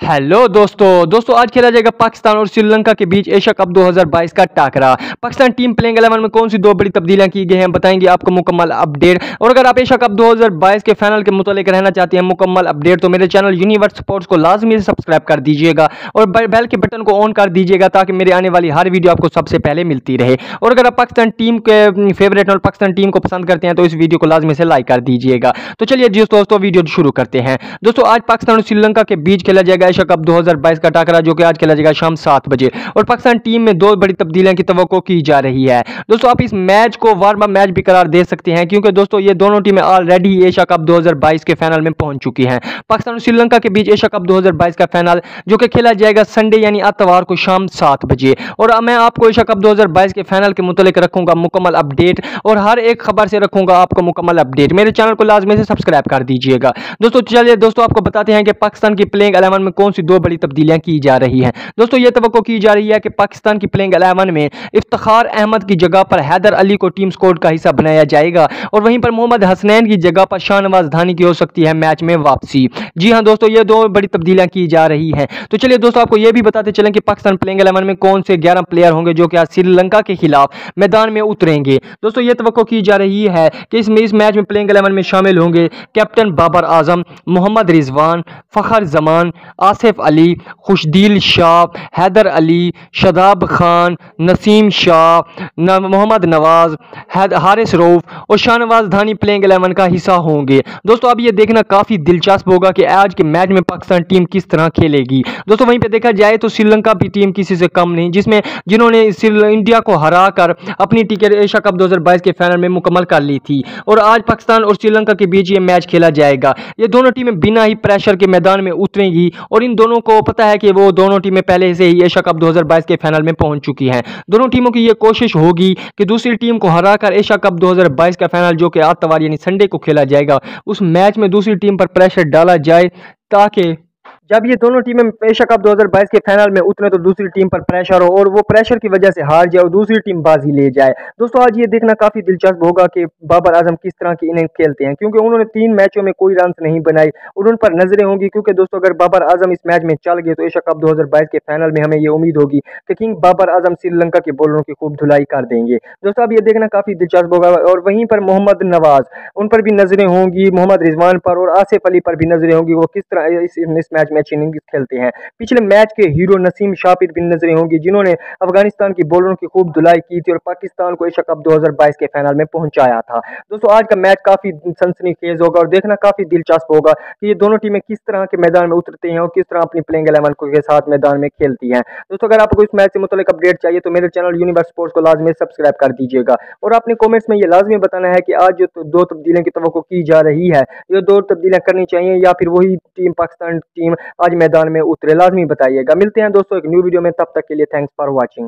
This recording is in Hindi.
हेलो दोस्तों दोस्तों, आज खेला जाएगा पाकिस्तान और श्रीलंका के बीच एशिया कप 2022 का टाकरा। पाकिस्तान टीम प्लेइंग इलेवन में कौन सी दो बड़ी तब्दीलियाँ की गई हैं बताएँगे आपको मुकम्मल अपडेट। और अगर आप एशिया कप 2022 के फाइनल के मुतलिक रहना चाहते हैं मुकम्मल अपडेट तो मेरे चैनल यूनिवर्स स्पोर्ट्स को लाजमी से सब्सक्राइब कर दीजिएगा और बेल के बटन को ऑन कर दीजिएगा ताकि मेरे आने वाली हर वीडियो आपको सबसे पहले मिलती रहे। और अगर आप पाकिस्तान टीम के फेवरेट और पाकिस्तान टीम को पसंद करते हैं तो इस वीडियो को लाजमी से लाइक कर दीजिएगा। तो चलिए दोस्तों, वीडियो शुरू करते हैं। दोस्तों, आज पाकिस्तान और श्रीलंका के बीच खेला जाएगा एशिया कप दो बाईस का टाकरा जो कि आज खेला जाएगा शाम सात बजे। और पाकिस्तान टीम में दो बड़ी तब्दीलियों की तो की जा रही है। दोस्तों, आप इस मैच को वार्म अप मैच भी करार दे सकते हैं, क्योंकि दोस्तों, ये दोनों टीमें ऑलरेडी एशिया कप 2022 के फाइनल में पहुँच चुकी हैं। पाकिस्तान और श्रीलंका के बीच एशिया कप 2022 का फाइनल जो कि खेला जाएगा संडे यानी अतवार को शाम सात बजे। और मैं आपको एशिया कप 2022 के फाइनल के मुतलिक रखूँगा मुकम्मल अपडेट और हर एक खबर से रखूँगा आपको मुकम्मल अपडेट मेरे चैनल को लाजमी से सब्सक्राइब कर दीजिएगा। दोस्तों, चलिए दोस्तों, आपको बताते हैं कि पाकिस्तान की प्लेइंग अलेवन में कौन सी दो बड़ी तब्दीलियाँ की जा रही है? दोस्तों, ये तो की जा रही है कि पाकिस्तान की प्लेइंग अलेवन में इफ्तार अहमद की जगह पर हैदर अली को टीम स्कोर का हिस्सा बनाया जाएगा और वहीं पर मोहम्मद हसनैन की जगह पर शाहनवाज धानी की हो सकती है मैच में वापसी। जी हाँ दोस्तों, ये दो बड़ी तब्दीलियाँ की जा रही हैं। तो चलिए, दोस्तों, आपको ये भी बताते चलें कि पाकिस्तान प्लेइंग अलेवन में कौन से ग्यारह प्लेयर होंगे जो कि आज श्रीलंका के खिलाफ मैदान में उतरेंगे। दोस्तों, ये तो की जा रही है कि इसमें, इस मैच में प्लेइंग अलेवन में शामिल होंगे कैप्टन बाबर आज़म, मोहम्मद रिजवान, फ़खर जमान आसिफ अली, खुशदील शाह, हैदर अली, शदाब खान, नसीम शाह मोहम्मद नवाज़ हारिस रऊफ और शाहनवाज धानी प्लेइंग एलेवन का हिस्सा होंगे। दोस्तों, अब ये देखना काफ़ी दिलचस्प होगा कि आज के मैच में पाकिस्तान टीम किस तरह खेलेगी। दोस्तों, वहीं पर देखा जाए तो श्रीलंका भी टीम किसी से कम नहीं, जिसमें जिन्होंने इंडिया को हरा कर अपनी टिकट एशिया कप 2022 के फाइनल में मुकम्मल कर ली थी। और आज पाकिस्तान और श्रीलंका के बीच ये मैच खेला जाएगा। ये दोनों टीमें बिना ही प्रेशर के मैदान में उतरेंगी और इन दोनों को पता है कि वो दोनों टीमें पहले से ही एशिया कप 2022 के फाइनल में पहुँच चुकी हैं। दोनों टीमों की ये कोशिश होगी कि दूसरी टीम को हराकर एशिया कप 2022 का फाइनल, जो कि आतवार यानी संडे को खेला जाएगा, उस मैच में दूसरी टीम पर प्रेशर डाला जाए ताकि जब ये दोनों टीमें एशिया कप 2022 के फाइनल में उतरे तो दूसरी टीम पर प्रेशर हो और वो प्रेशर की वजह से हार जाए और दूसरी टीम बाजी ले जाए। दोस्तों आज ये देखना काफ़ी दिलचस्प होगा कि बाबर आज़म किस तरह की इनिंग खेलते हैं क्योंकि उन्होंने तीन मैचों में कोई रन नहीं बनाई और उन पर नज़रें होंगी क्योंकि दोस्तों अगर बाबर आज़म इस मैच में चल गए तो एशिया कप दो हज़ार बाईस के फाइनल में हमें ये उम्मीद होगी कि किंग बाबर आज़म श्रीलंका के बॉलरों की खूब धुलाई कर देंगे। दोस्तों अब ये देखना काफ़ी दिलचस्प होगा और वहीं पर मोहम्मद नवाज़ उन पर भी नज़रें होंगी मोहम्मद रिजवान पर और आसिफ अली पर भी नज़रें होंगी वो किस तरह इस, मैच में अच्छी इनिंग खेलते हैं। पिछले मैच के हीरो नसीम शापिर भी नज़रें होंगी, जिन्होंने अफ़गानिस्तान की बॉलरों की खूब धुलाई की थी और पाकिस्तान को एशिया कप 2022 के फाइनल में पहुँचाया था। दोस्तों, आज का मैच काफ़ी सनसनी खेज होगा और देखना काफ़ी दिलचस्प होगा कि ये दोनों टीमें किस तरह के मैदान में उतरते हैं और किस तरह अपनी प्लेइंग एलेवन के साथ मैदान में खेलती हैं। दोस्तों, अगर आपको इस मैच से मुतल अपडेट चाहिए तो मेरे चैनल यूनिवर्स स्पोर्ट्स को लाजमी सब्सक्राइब कर दीजिएगा। और अपने कॉमेंट्स में ये लाजमी बताना है कि आज जो तो दो तब्दीलियों की तो की जा रही है ये दो तब्दीलियाँ करनी चाहिए या फिर वही टीम पाकिस्तान टीम आज मैदान में उतरे। लाजमी बताइएगा। मिलते हैं दोस्तों एक न्यू वीडियो में। तब तक के लिए थैंक्स फॉर वॉचिंग